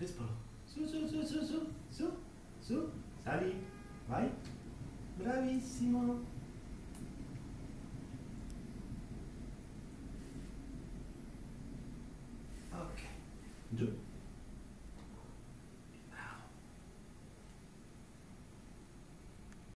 Rispolo. Su, su, su, su, su, su, su. Sali. Vai. Bravissimo. Ok. Giù.